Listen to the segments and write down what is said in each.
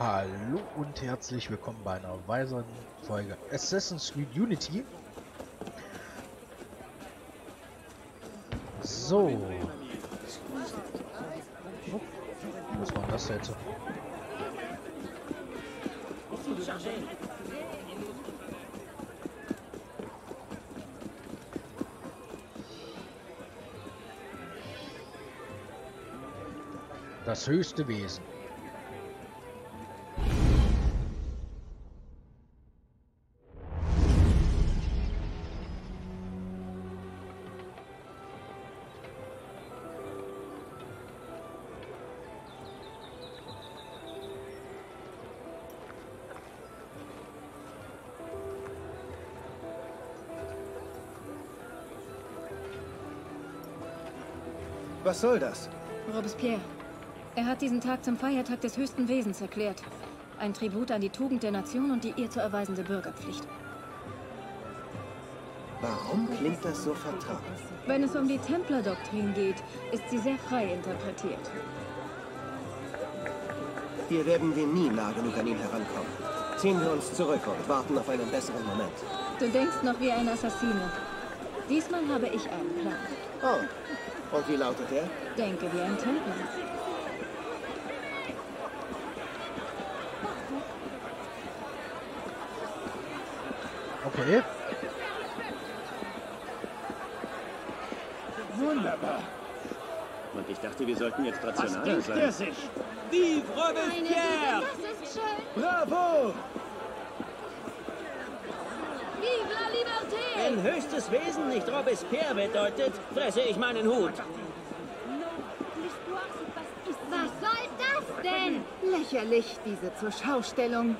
Hallo und herzlich willkommen bei einer weiteren Folge Assassin's Creed Unity. So. Oh, was war das jetzt? Das höchste Wesen. Was soll das? Robespierre. Er hat diesen Tag zum Feiertag des höchsten Wesens erklärt. Ein Tribut an die Tugend der Nation und die ihr zu erweisende Bürgerpflicht. Warum klingt das so vertraut? Wenn es um die Templerdoktrin geht, ist sie sehr frei interpretiert. Hier werden wir nie nah genug an ihn herankommen. Ziehen wir uns zurück und warten auf einen besseren Moment. Du denkst noch wie ein Assassine. Diesmal habe ich einen Plan. Oh, und wie lautet er? Denke wie ein Templer. Okay. Wunderbar. Und ich dachte, wir sollten jetzt Was rationaler denkt sein. er sich? Vive Robespierre! Das ist schön. Bravo! Vive la liberté! Wenn höchstes Wesen nicht Robespierre bedeutet, fresse ich meinen Hut. Was soll das denn? Lächerlich, diese Zurschaustellung.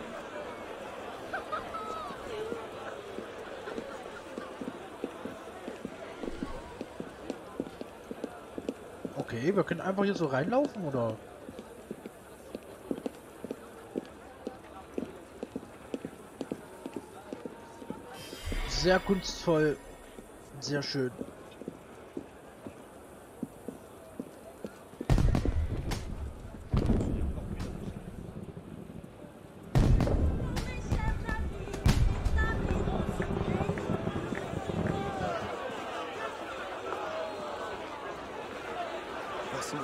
Okay, wir können einfach hier so reinlaufen, oder? Sehr kunstvoll. Sehr schön. Was nun?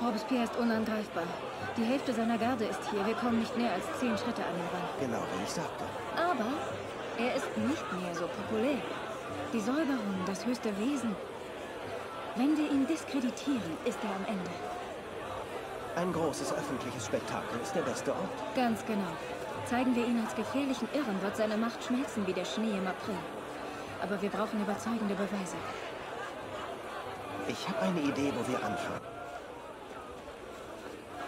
Robespierre ist unangreifbar. Die Hälfte seiner Garde ist hier. Wir kommen nicht näher als zehn Schritte an ihn ran. Genau wie ich sagte. Aber er ist nicht mehr so populär. Die Säuberung, das höchste Wesen. Wenn wir ihn diskreditieren, ist er am Ende. Ein großes öffentliches Spektakel ist der beste Ort. Ganz genau. Zeigen wir ihn als gefährlichen Irren, wird seine Macht schmelzen wie der Schnee im April. Aber wir brauchen überzeugende Beweise. Ich habe eine Idee, wo wir anfangen.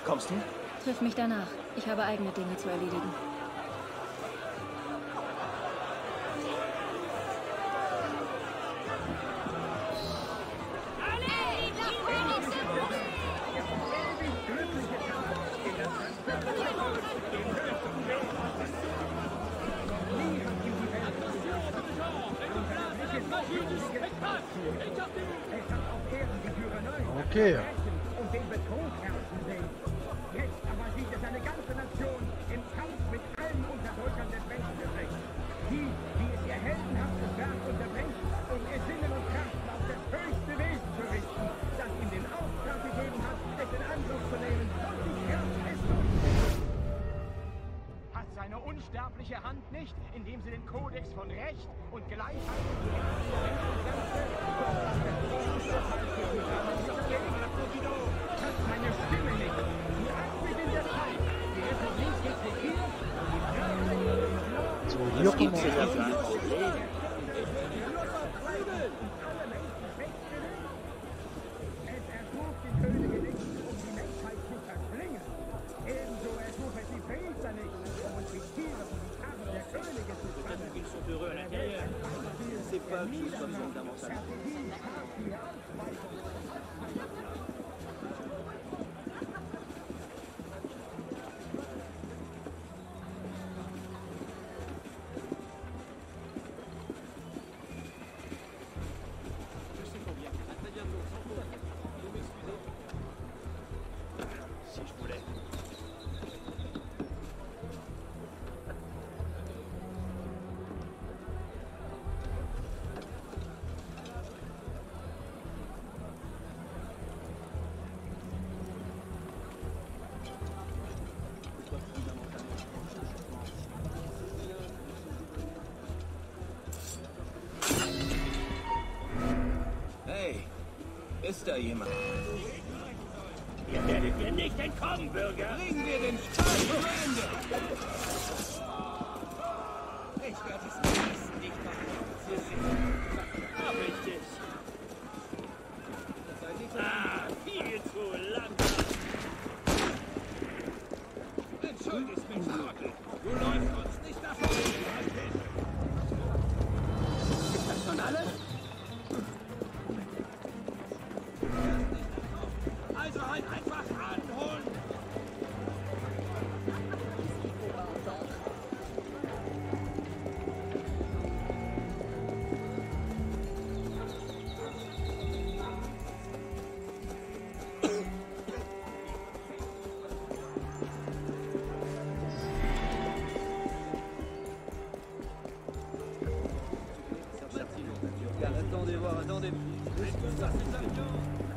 Kommst du? Triff mich danach. Ich habe eigene Dinge zu erledigen. Okay. und den Betrug herrschen sehen. Jetzt aber sieht es eine ganze Nation Hand nicht, indem sie den Kodex von Recht und Gleichheit meine Stimme nicht. Die Achtung in der Zeit. Die Republik ist regiert. So, Was hier denn wir. Que ce soit fondamental. Da jemand? Ihr werdet mir nicht entkommen, Bürger. Bringen wir den Streit zu Ende! Ich werde es genießen, dich attendez. Est-ce que ça c'est de la viande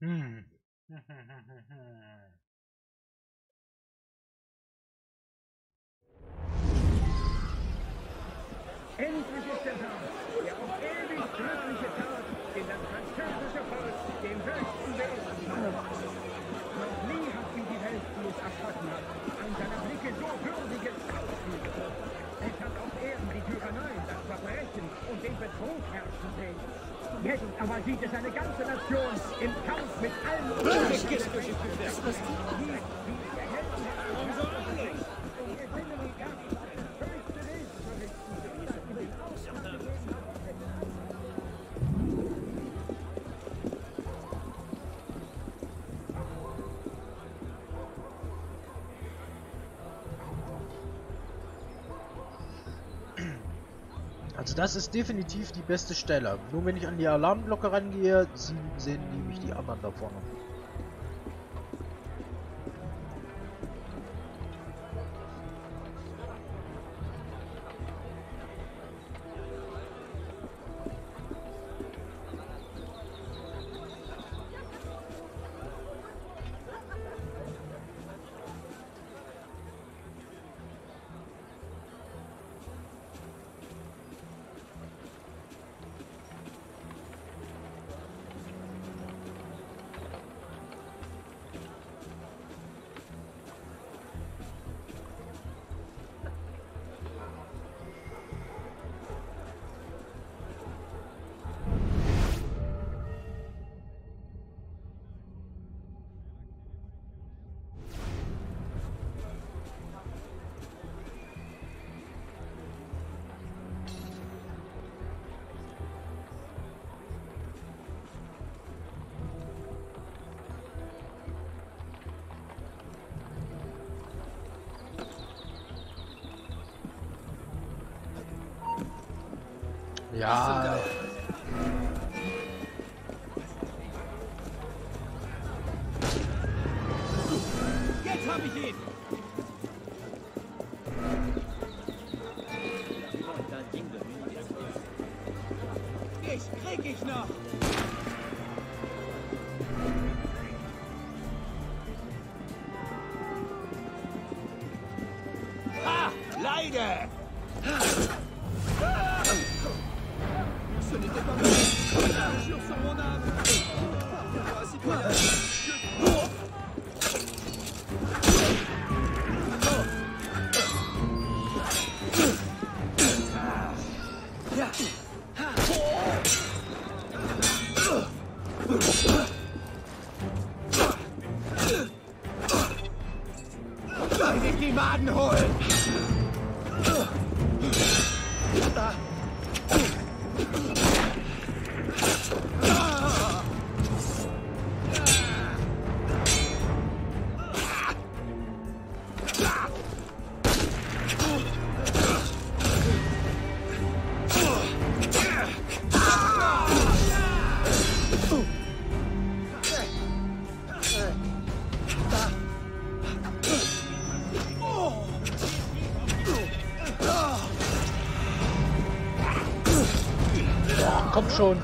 Hm. Endlich ist der Tag, der auf ewig glückliche Tag, den das französische Volk dem höchsten macht. Noch nie hat ihm die Welt, die es erschaffen hat, Es hat auf Erden die Tyrannei, das Verbrechen und den Betrug herrschen sehen. Jetzt aber sieht es eine ganze Nation im Kampf mit allen Also das ist definitiv die beste Stelle. Nur wenn ich an die Alarmglocke rangehe, sehen nämlich die anderen da vorne. Ja, Komm schon.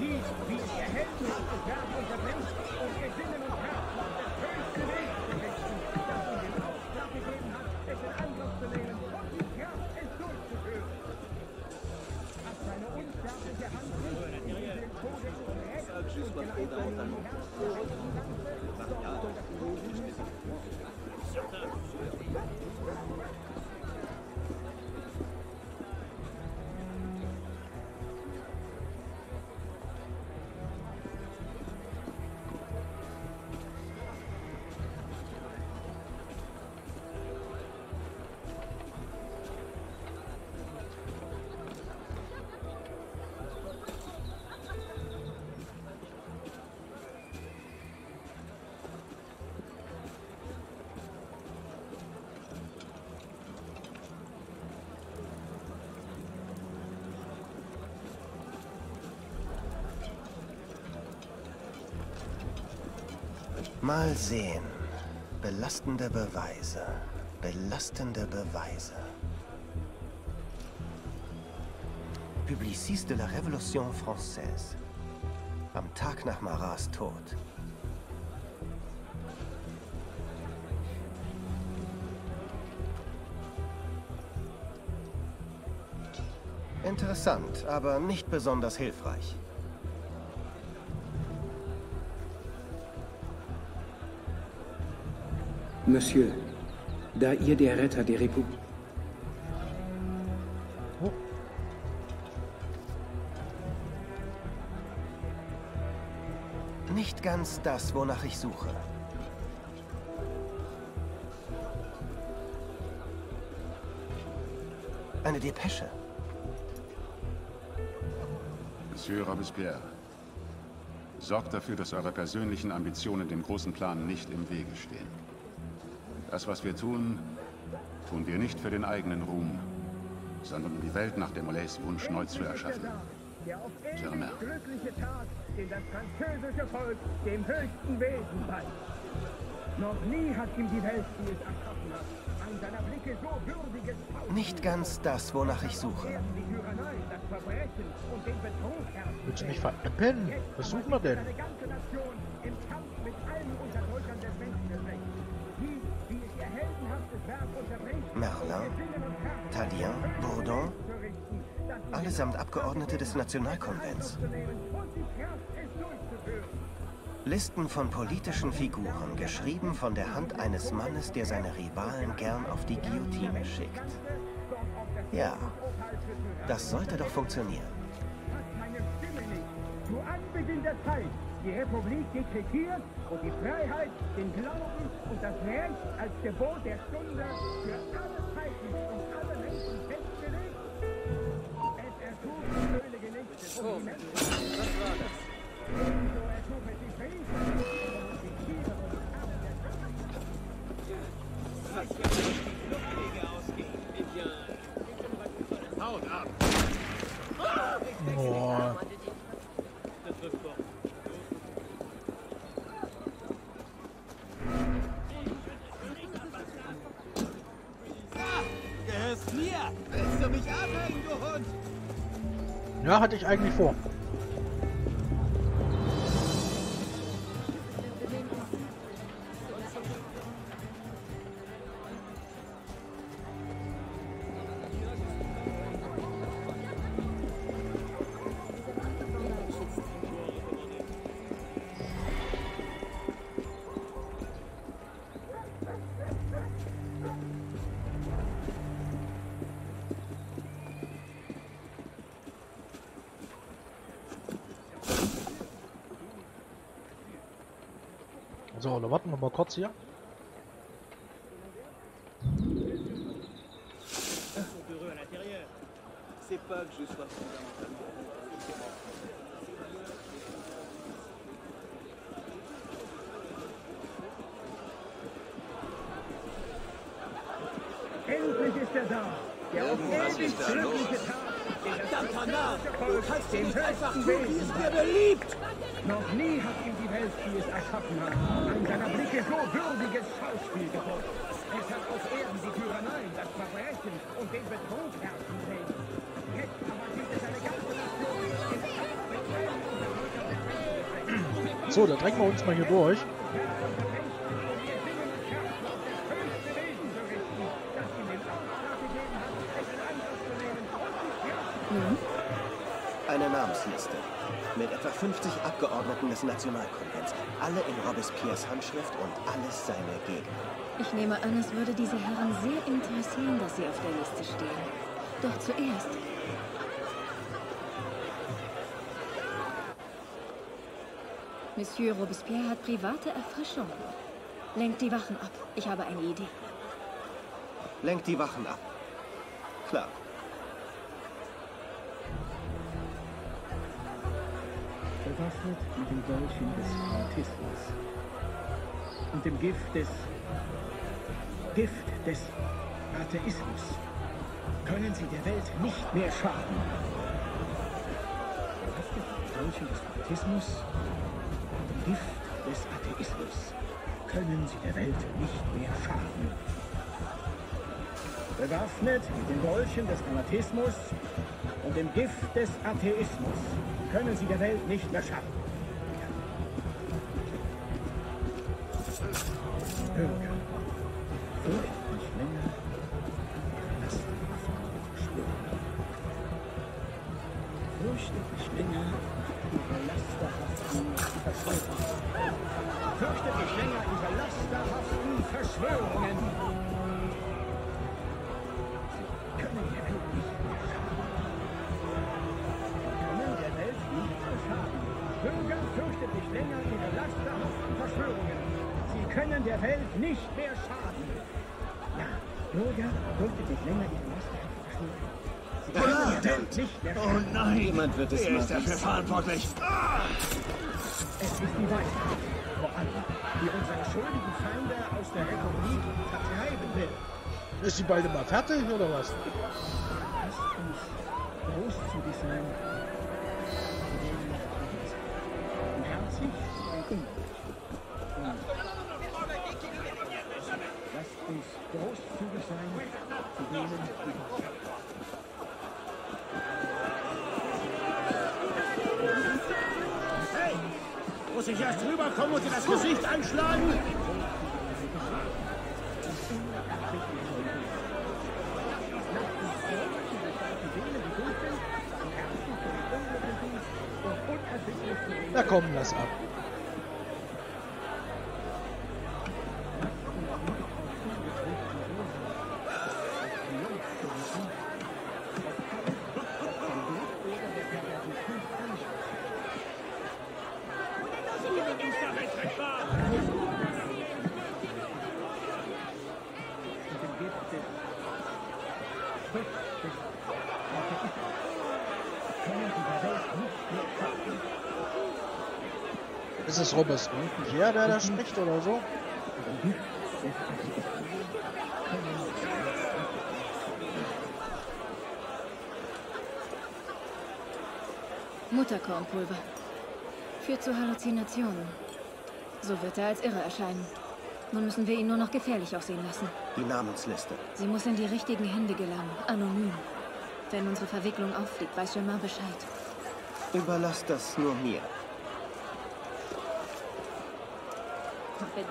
Sieht, wie ihr heldenhaftes Werk unterbringt und ihr Sinnen und Herzen auf das höchste Weg zu richten, das ihm den Auftrag gegeben hat, es in Angriff zu nehmen und die Kraft, es durchzuführen. Hat seine unsterbliche Hand nicht in den Kodex Recht und Gleichheit in die Herzen der Menschenganze, sondern das Mal sehen. Belastende Beweise. Belastende Beweise. Publiciste de la Révolution Française. Am Tag nach Marats Tod. Interessant, aber nicht besonders hilfreich. Monsieur, da ihr der Retter der Republik... Oh, Nicht ganz das, wonach ich suche. Eine Depesche. Monsieur Robespierre, sorgt dafür, dass eure persönlichen Ambitionen dem großen Plan nicht im Wege stehen. Das, was wir tun, tun wir nicht für den eigenen Ruhm, sondern um die Welt nach Demolays Wunsch neu zu erschaffen. der auf ewig glückliche Tag, den das französische Volk dem höchsten Wesen weiht. Noch nie hat ihm die Welt, die es erschaffen hat, an seiner Blicke so würdiges Nicht ganz das, wonach ich suche. Willst du mich veräppeln? Was suchen wir denn? Bourdon, allesamt Abgeordnete des Nationalkonvents. Listen von politischen Figuren, geschrieben von der Hand eines Mannes, der seine Rivalen gern auf die Guillotine schickt. Ja, das sollte doch funktionieren. Wir sind der Zeit. Die Republik dekretiert und die Freiheit, den Glauben und das Recht als Gebot der Stunde für alle Zeiten und alle ab! Boah. Gehörst mir! Willst du mich abhängen, du Hund? Ja, hatte ich eigentlich vor. Warten wir mal kurz hier. C'est pas que je sois fondamentalement. Endlich ist er da. Der auf Was ewig ist da los? glückliche Tag. Verdammter Narr! Du kannst Den nicht einfach höchsten tun, wie Wesen es dir beliebt! Noch nie hat ihm die Welt, die es erschaffen hat, an seiner Blicke so würdiges Schauspiel geboten. Es hat auf Erden die Tyrannei, das Verbrechen und den Betrug herrschen. Jetzt aber sieht es eine ganze in. So, da drängen wir uns mal hier durch. Mit etwa 50 Abgeordneten des Nationalkonvents. Alle in Robespierres Handschrift und alles seine Gegner. Ich nehme an, es würde diese Herren sehr interessieren, dass sie auf der Liste stehen. Doch zuerst. Monsieur Robespierre hat private Erfrischung. Lenkt die Wachen ab. Ich habe eine Idee. Lenkt die Wachen ab. Klar. Bewaffnet mit dem Dolchen des Fanatismus und dem Gift des Gift des Atheismus können sie der Welt nicht mehr schaden. Bewaffnet mit dem Dolchen des Fanatismus und dem Gift des Atheismus können sie der Welt nicht mehr schaden. Bewaffnet mit den Dolchen des Fanatismus und dem Gift des Atheismus können sie der Welt nicht mehr schaden. Bürger, fürchtet nicht länger ihre lasterhaften Verschwörungen. Fürchtet nicht länger ihre lasterhaften Verschwörungen. Fürchtet nicht länger ihre lasterhaften Verschwörungen. Können der Welt nicht mehr schaden. Ja, Bürger, fürchtet nicht länger ihre lasterhaften Verschwörungen. Sie können der Welt nicht mehr schaden. Oh nein! Jemand wird es Wer ist dafür verantwortlich? Ah! Es ist die Weisheit, vor allem, die unsere schuldigen Feinde aus der Republik vertreiben will. Ist die bald mal fertig oder was? Lasst uns großzügig sein. Und herzlich und Uns großzügig sein zu denen, die Hey! Muss ich erst rüberkommen und dir das Gesicht anschlagen? Na komm, lass ab. Ist es Robert hier, der da spricht oder so? Mutterkornpulver. Führt zu Halluzinationen. So wird er als irre erscheinen. Nun müssen wir ihn nur noch gefährlich aussehen lassen. Die Namensliste. Sie muss in die richtigen Hände gelangen. Anonym. Wenn unsere Verwicklung auffliegt, weiß Germain Bescheid. Überlass das nur mir. Er ist in das Licht zurückgekehrt. Dieses Monster, das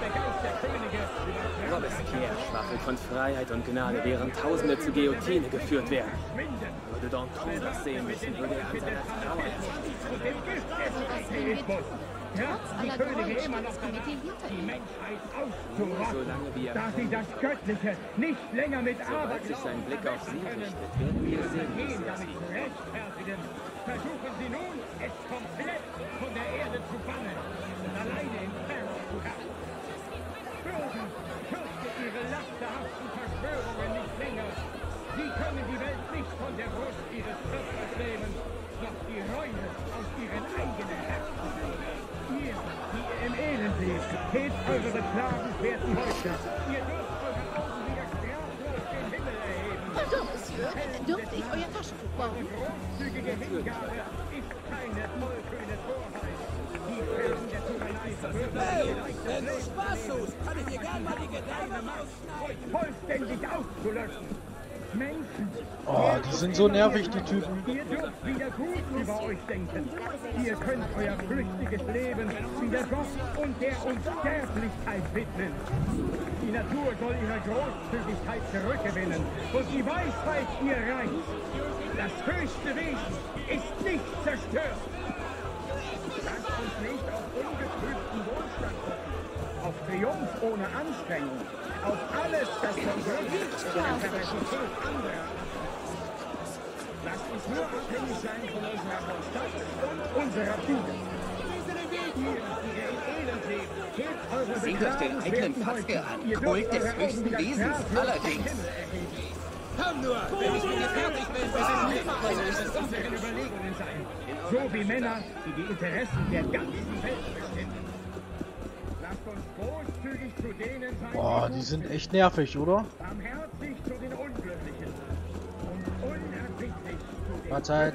der Geist der Könige übertragen Robespierre schwafelt von Freiheit und Gnade, während Tausende zu Guillotine geführt werden. Würde Danton das sehen müssen, würde er an seiner Trauer Trotz danach, die Menschheit auszurotten. Solange wir Da sie das Göttliche nicht länger mit Sobald Arbeit sich sein Blick auf sie können, richtet, werden wir sehen, sie damit sie zu rechtfertigen. Versuchen sie nun, es komplett von der Erde zu bannen und alleine in Fernost zu herrschen. Bürger, fürchtet ihre lasterhaften Verschwörungen nicht länger. Sie können die Welt nicht von der Brust ihres Schöpfers nehmen, noch die Reue aus ihren eigenen Herzen. Die im Elend lebt, hebt eure beklagenswerten Häupter. Ihr dürft eure Augen wieder straflos den Himmel erheben. Pardon, Monsieur. Dürfte ich euer Taschentuch brauchen? Großzügige Hingabe ist keine tollkühne Torheit. Die Quellen der Tyrannei verwirklichen Wenn du Spaß kann ich dir gern mal die Gedanken ausschneiden. vollständig auszulöschen. Oh, die sind so nervig, die Typen. ihr dürft wieder gut über euch denken. Ihr könnt euer flüchtiges Leben wieder Gott und der Unsterblichkeit widmen. Die Natur soll ihre Großzügigkeit zurückgewinnen und die Weisheit ihr Reich. Das höchste Wesen ist nicht zerstört. Lasst uns nicht auf Triumph ohne Anstrengung, auf alles, das Glück und der Perversität anderer Lasst uns nur abhängig sein von unserer Konstanz und unserer Tugend. Seht euch den eitlen Fatzke an, Kult des höchsten Wesens allerdings. Komm nur, wenn ich mit dir fertig bin, Das bist du ist immer nicht eine von unseren Überlegungen sein. So wie Männer, die die Interessen der ganzen Welt bestimmen. Lasst uns sein, Boah, die sind echt nervig, oder? barmherzig zu den Unglücklichen und unerbittlich zu den Mahlzeit.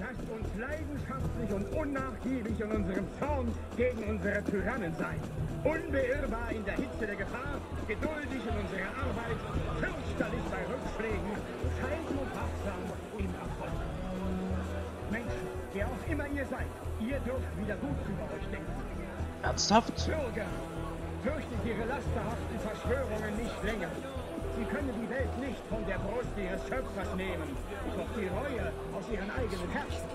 Lasst uns leidenschaftlich und unnachgiebig in unserem Zorn gegen unsere Tyrannen sein. Unbeirrbar in der Hitze der Gefahr, geduldig in unserer Arbeit, fürchterlich bei Rückschlägen, bescheiden und wachsam im Erfolg. Menschen, wer auch immer ihr seid, ihr dürft wieder gut über euch denken. Ernsthaft? Bürger, fürchtet ihre lasterhaften Verschwörungen nicht länger. Sie können die Welt nicht von der Brust ihres Schöpfers nehmen, doch die Reue aus ihren eigenen Herzen.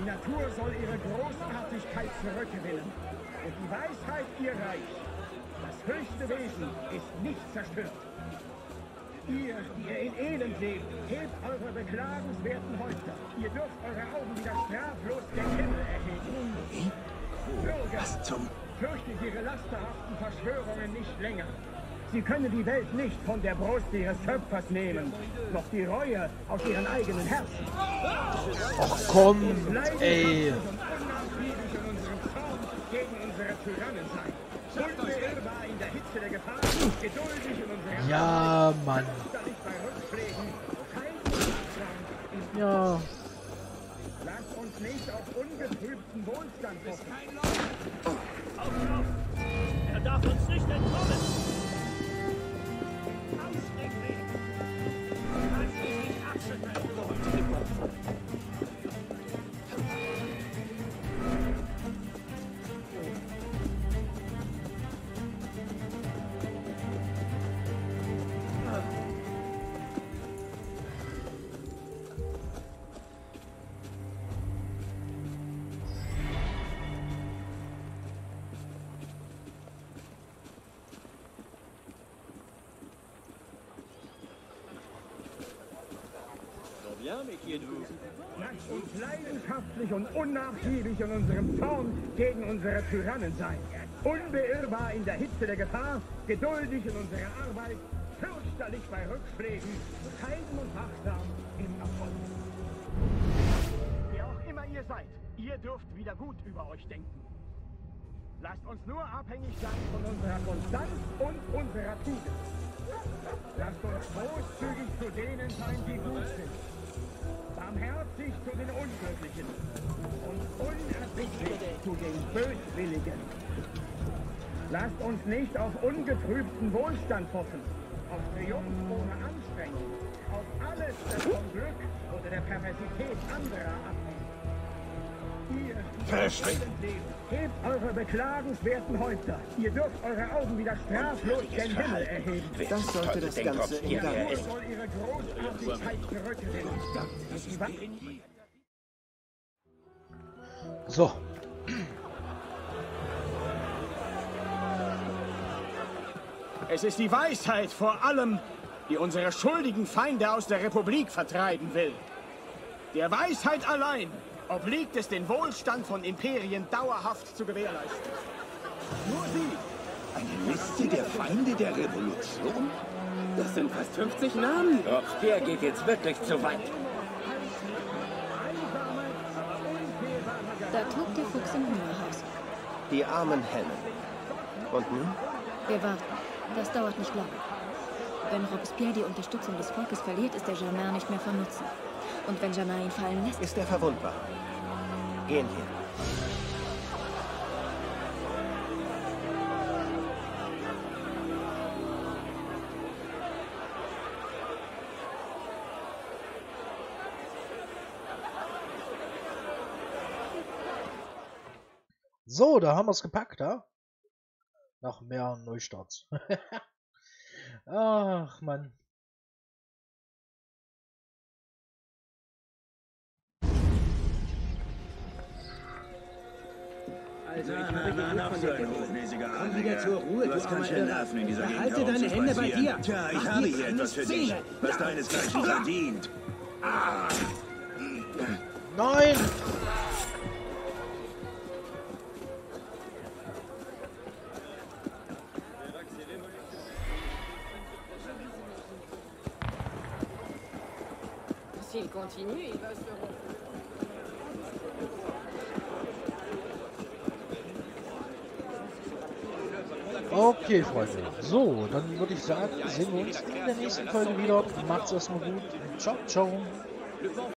Die Natur soll ihre Großartigkeit zurückgewinnen und die Weisheit ihr Reich. Das höchste Wesen ist nicht zerstört. Ihr, die ihr in Elend lebt, hebt eure beklagenswerten Häupter. Ihr dürft eure Augen wieder straflos gen Himmel erheben. Was zum... fürchtet ihre lasterhaften Verschwörungen nicht länger. Sie können die Welt nicht von der Brust ihres Schöpfers nehmen, noch die Reue aus ihren eigenen Herzen. Ach komm, ey. und unnachgiebig in unserem Zorn gegen unsere Tyrannen sein. Unbeirrbar in der Hitze der Gefahr, geduldig in unserer Ja, Mann. Ja. Uns nicht auf ungetrübten Wohlstand hoffen. Er darf uns nicht entkommen. Uns leidenschaftlich und unnachgiebig in unserem Zorn gegen unsere Tyrannen sein. unbeirrbar in der Hitze der Gefahr, geduldig in unserer Arbeit, fürchterlich bei Rückschlägen, bescheiden und wachsam im Erfolg. Wer auch immer ihr seid, ihr dürft wieder gut über euch denken. Lasst uns nur abhängig sein von unserer Konstanz und unserer Tugend. Lasst uns großzügig zu denen sein, die gut sind. Barmherzig zu den Unglücklichen und unerbittlich zu den Böswilligen. Lasst uns nicht auf ungetrübten Wohlstand hoffen, auf Triumph ohne Anstrengung, auf alles, das vom Glück oder der Perversität anderer abhängt. Verschwinden! Hebt eure beklagenswerten Häupter. Ihr dürft eure Augen wieder straflos gen Himmel erheben. Das sollte das Ganze in Gang ihre Großartigkeit. Die Wa- So. Es ist die Weisheit vor allem, die unsere schuldigen Feinde aus der Republik vertreiben will. Der Weisheit allein obliegt es, den Wohlstand von Imperien dauerhaft zu gewährleisten. Nur sie Eine Liste der Feinde der Revolution? Das sind fast 50 Namen. Robespierre geht jetzt wirklich zu weit. Da tobt der Fuchs im Hühnerhaus. Die armen Hennen. Und nun? Wir warten. Das dauert nicht lange. Wenn Robespierre die Unterstützung des Volkes verliert, ist der Germain nicht mehr von Nutzen. Und wenn Germain ihn fallen lässt, Ist er verwundbar? Gehen wir. So, da haben wir es gepackt, ja? Nach mehreren Neustarts. Ach, Mann. Also, ich Na, habe na, na, von so ein hochnäsiger Komm wieder zur Ruhe, Du hast schön Irrer. Nerven in dieser Gegend Behalte deine Hände bei dir. Tja, ich Mach habe hier etwas für dich, was deinesgleichen verdient. Nein! S'il continue, il va se Okay, Freunde. So, dann würde ich sagen, sehen wir uns in der nächsten Folge wieder. Macht's erstmal gut. Ciao, ciao.